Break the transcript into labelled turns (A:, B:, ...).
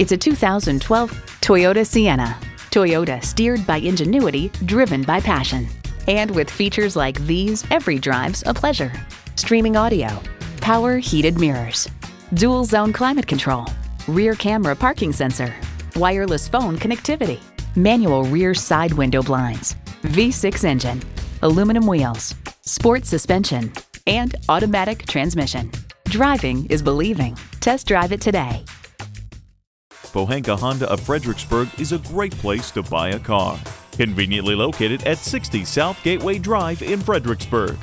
A: It's a 2012 Toyota Sienna. Toyota steered by ingenuity, driven by passion. And with features like these, every drive's a pleasure. Streaming audio, power heated mirrors, dual zone climate control, rear camera parking sensor, wireless phone connectivity, manual rear side window blinds, V6 engine, aluminum wheels, sport suspension, and automatic transmission. Driving is believing. Test drive it today.
B: Pohanka Honda of Fredericksburg is a great place to buy a car. Conveniently located at 60 South Gateway Drive in Fredericksburg.